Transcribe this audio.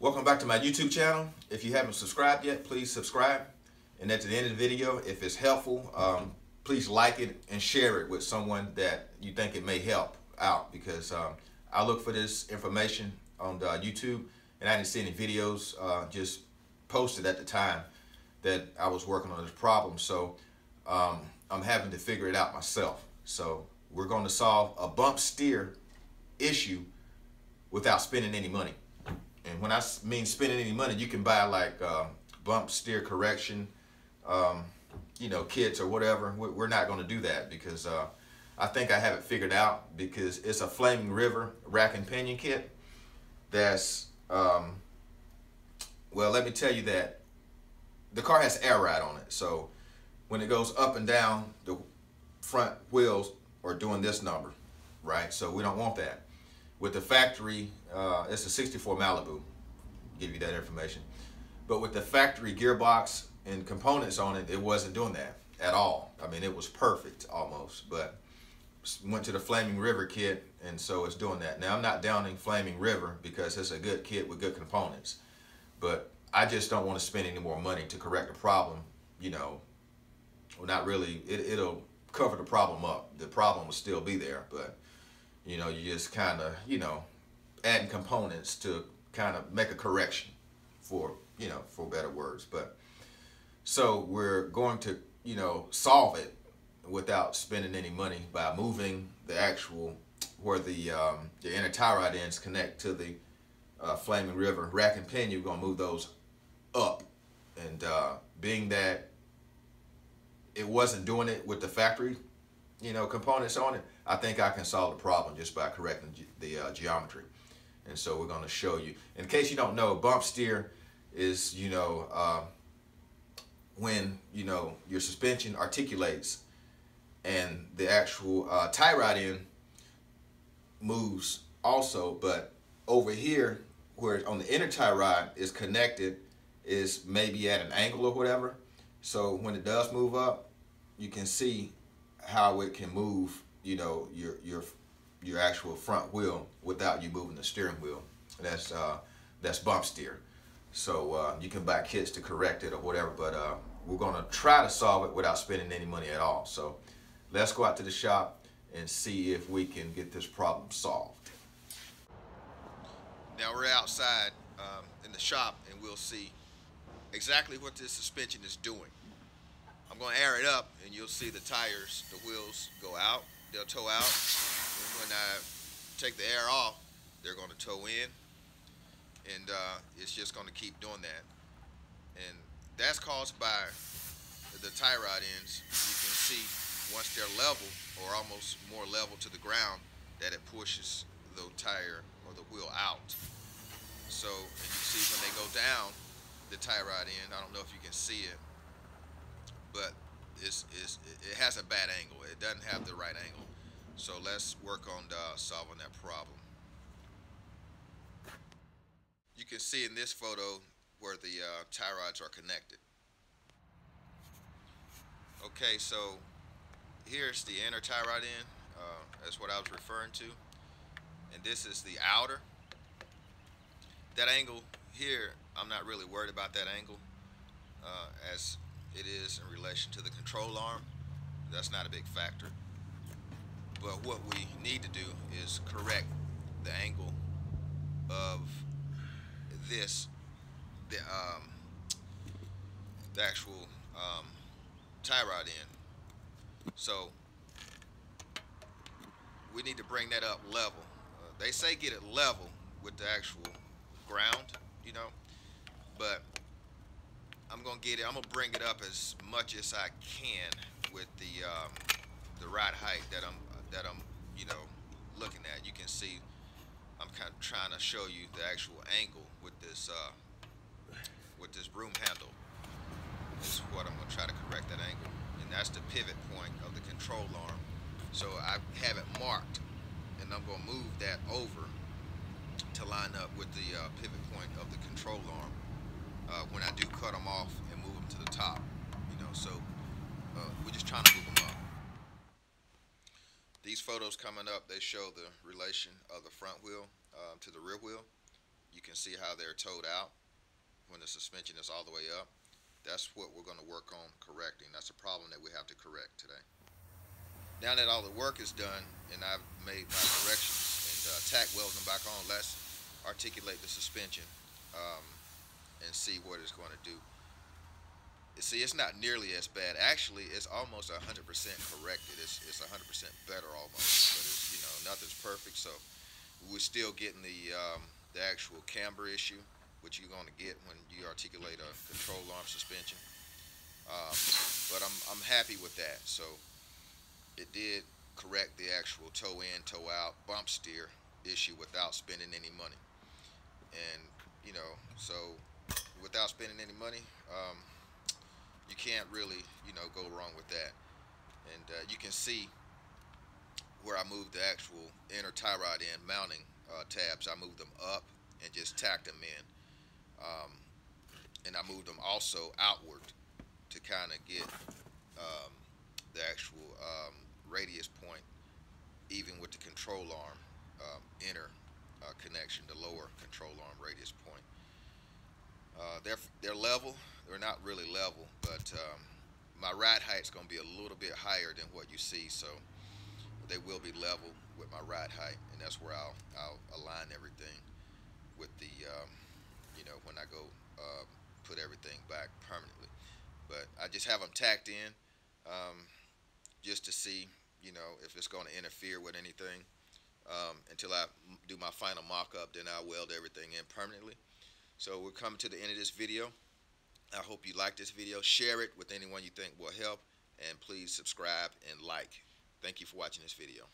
Welcome back to my YouTube channel. If you haven't subscribed yet, please subscribe. And at the end of the video, if it's helpful, um, please like it and share it with someone that you think it may help out because um, I look for this information on the, YouTube and I didn't see any videos uh, just posted at the time that I was working on this problem. So um, I'm having to figure it out myself. So we're going to solve a bump steer issue without spending any money. And when I mean spending any money, you can buy like uh, bump steer correction, um, you know, kits or whatever. We're not going to do that because uh, I think I have it figured out because it's a Flaming River rack and pinion kit that's, um, well, let me tell you that the car has air ride on it. So when it goes up and down, the front wheels are doing this number, right? So we don't want that. With the factory, uh, it's a 64 Malibu, give you that information. But with the factory gearbox and components on it, it wasn't doing that at all. I mean, it was perfect almost, but went to the Flaming River kit, and so it's doing that. Now, I'm not downing Flaming River because it's a good kit with good components, but I just don't want to spend any more money to correct a problem, you know, well, not really, it, it'll cover the problem up. The problem will still be there, but, you know, you just kind of, you know, adding components to kind of make a correction for, you know, for better words. But, so we're going to, you know, solve it without spending any money by moving the actual where the um, the inner tie rod ends connect to the uh, Flaming River rack and pin. You're gonna move those up, and uh, being that it wasn't doing it with the factory, you know, components on it, I think I can solve the problem just by correcting the uh, geometry. And so we're gonna show you. In case you don't know, bump steer is you know uh, when you know your suspension articulates and the actual uh, tie rod end moves also, but over here, where on the inner tie rod is connected, is maybe at an angle or whatever. So when it does move up, you can see how it can move, you know, your your your actual front wheel without you moving the steering wheel. That's uh, that's bump steer. So uh, you can buy kits to correct it or whatever, but uh, we're gonna try to solve it without spending any money at all. So let's go out to the shop and see if we can get this problem solved. Now we're outside um, in the shop and we'll see exactly what this suspension is doing. I'm to air it up and you'll see the tires, the wheels go out, they'll toe out. And when I take the air off, they're going to toe in and uh, it's just going to keep doing that. And that's caused by the tie rod ends. You can see once they're level or almost more level to the ground that it pushes the tire or the wheel out. So, and you see when they go down the tie rod end, I don't know if you can see it, but it's, it's, it has a bad angle. It doesn't have the right angle. So let's work on uh, solving that problem. You can see in this photo where the uh, tie rods are connected. Okay, so here's the inner tie rod end. Uh, that's what I was referring to. And this is the outer. That angle here, I'm not really worried about that angle uh, as it is in relation to the control arm. That's not a big factor. But what we need to do is correct the angle of this, the, um, the actual um, tie rod end. So we need to bring that up level. Uh, they say get it level with the actual ground, you know, but I'm gonna get it. I'm gonna bring it up as much as I can with the um, the right height that I'm that I'm you know looking at. You can see I'm kind of trying to show you the actual angle with this uh, with this broom handle. This is what I'm gonna try to correct that angle and that's the pivot point of the control arm. So I have it marked and I'm to move that over to line up with the uh, pivot point of the control arm uh, when I do cut them off and move them to the top. You know, so uh, we're just trying to move them up. These photos coming up, they show the relation of the front wheel uh, to the rear wheel. you can see how they're toed out when the suspension is all the way up. That's what we're going to work on correcting. That's a problem that we have to correct today. Now that all the work is done and I've made my corrections and uh, tack welding them back on, let's articulate the suspension um, and see what it's going to do. See, it's not nearly as bad. Actually, it's almost 100% corrected. It's, it's 100% better almost, but it's, you know, nothing's perfect. So we're still getting the, um, the actual camber issue, which you're going to get when you articulate a control arm suspension. Um, but I'm, I'm happy with that. So it did correct the actual toe in, toe out, bump steer issue without spending any money. And, you know, so without spending any money, um, you can't really, you know, go wrong with that. And uh, you can see where I moved the actual inner tie rod end mounting uh, tabs. I moved them up and just tacked them in. Um, and I moved them also outward to kind of get um, the actual um, radius point even with the control arm um, inner uh, connection, the lower control arm radius point. Uh, they're, they're level. They're not really level, but um, my ride height's going to be a little bit higher than what you see, so they will be level with my ride height, and that's where I'll, I'll align everything with the, um, you know, when I go uh, put everything back permanently. But I just have them tacked in um, just to see you know, if it's going to interfere with anything. Um, until I do my final mock-up, then I'll weld everything in permanently. So we're coming to the end of this video. I hope you like this video. Share it with anyone you think will help. And please subscribe and like. Thank you for watching this video.